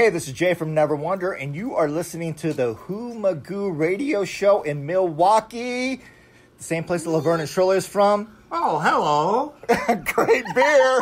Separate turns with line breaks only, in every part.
Hey, this is Jay from Never Wonder, and you are listening to the Who Magoo radio show in Milwaukee, the same place that Laverne and Shirley is from.
Oh, hello.
Great beer.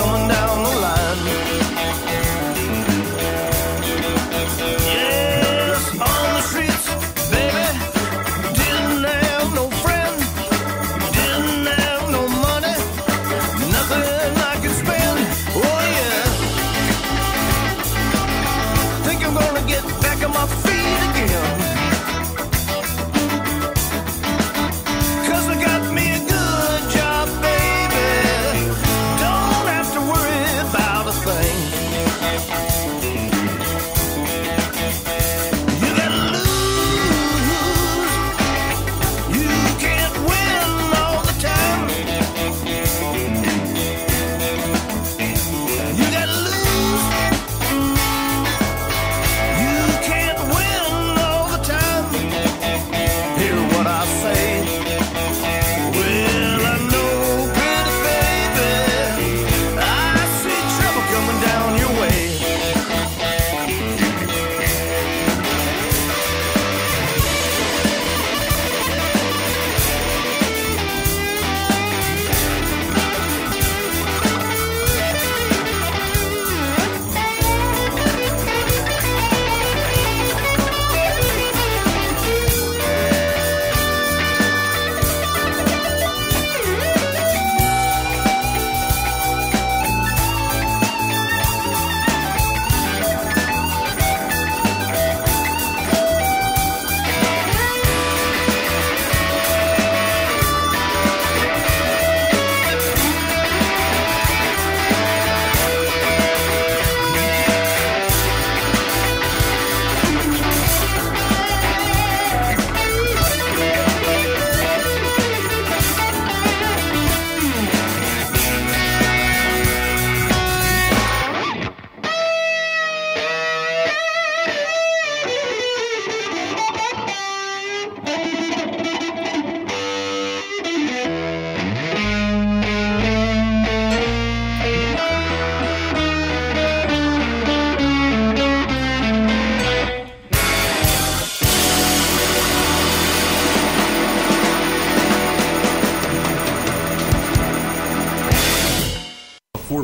Coming down.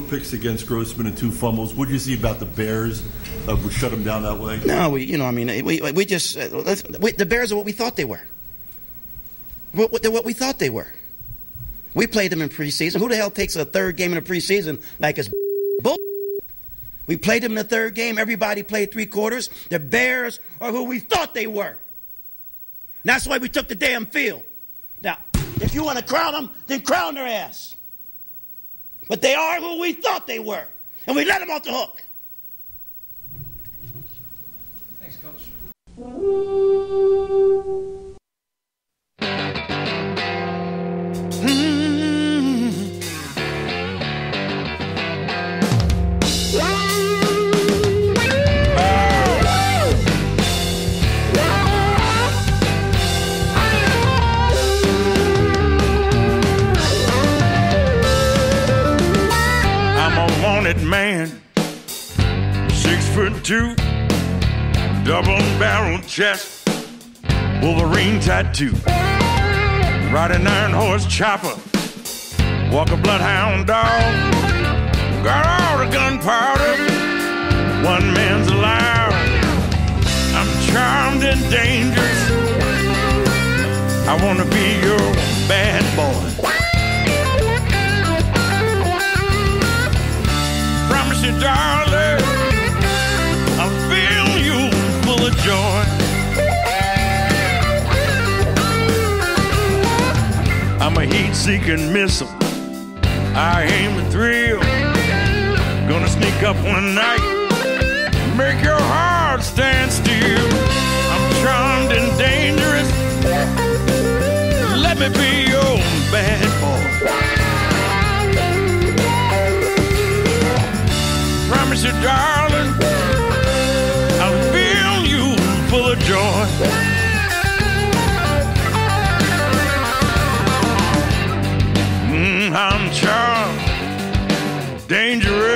Four picks against Grossman and two fumbles. What do you see about the Bears? Uh, would shut them down that way?
No, we, you know, I mean, we, we just uh, we, the Bears are what we thought they were. What, what, they're what we thought they were. We played them in preseason. Who the hell takes a third game in the preseason like it's bull? We played them in the third game. Everybody played three quarters. The Bears are who we thought they were. And that's why we took the damn field. Now, if you want to crown them, then crown their ass. But they are who we thought they were. And we let them off the hook.
Thanks, Coach.
Two, double barrel chest, Wolverine tattoo, ride an iron horse chopper, walk a bloodhound dog, got all the gunpowder, one man's allowed. I'm charmed and dangerous. I wanna be your bad boy. promise you, darling, I'm a heat-seeking missile. I aim to thrill. Gonna sneak up one night, make your heart stand still. I'm charmed and dangerous. Let me be your bad boy. promise you, darling, I'll fill you full of joy. I'm charmed, dangerous.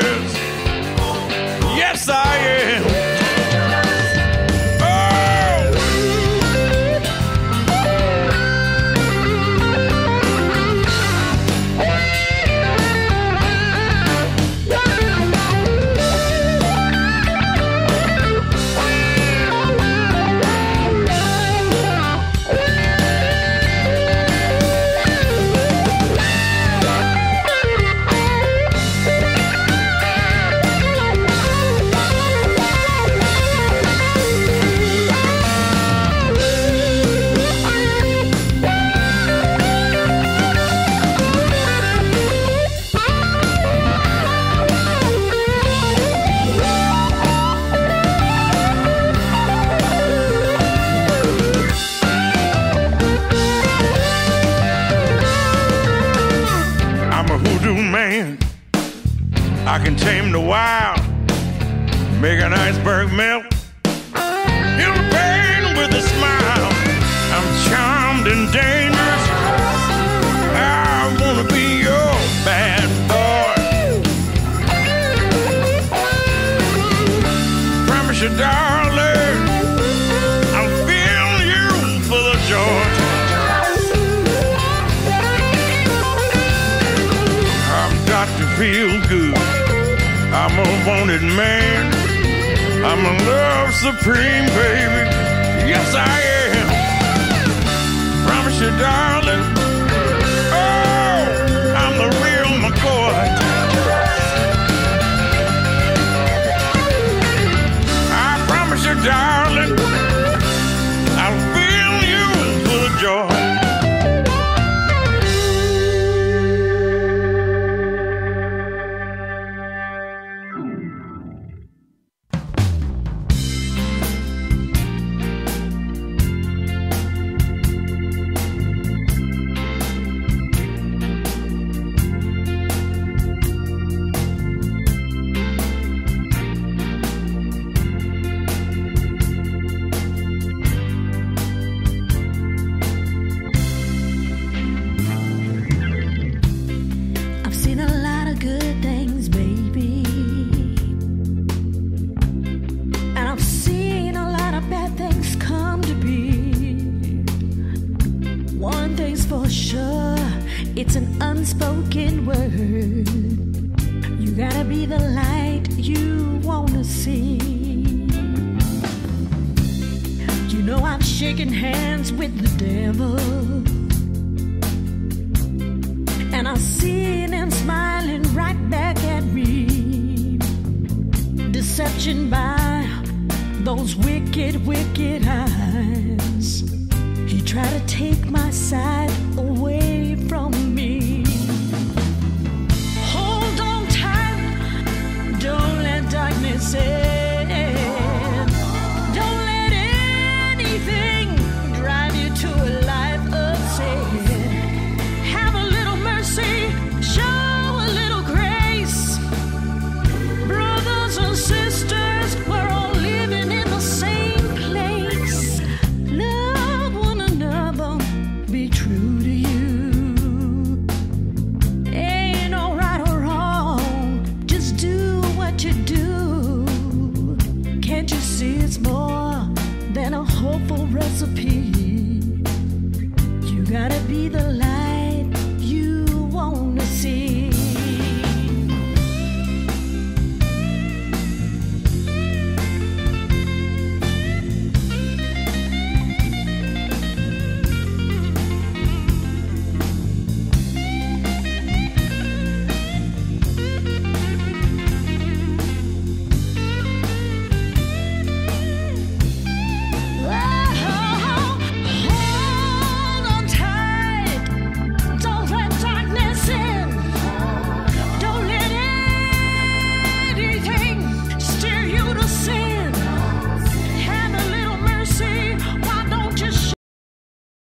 I can tame the wild, make an iceberg melt. The pain with a smile. I'm charmed and dangerous. Wanted man. I'm a love supreme, baby. Yes, I am. Promise you, darling. Oh, I'm the real McCoy. I promise you, darling. I'll fill you of joy.
You wanna see. You know I'm shaking hands with the devil. And I see him smiling right back at me. Deception by those wicked, wicked eyes. He tried to take my side say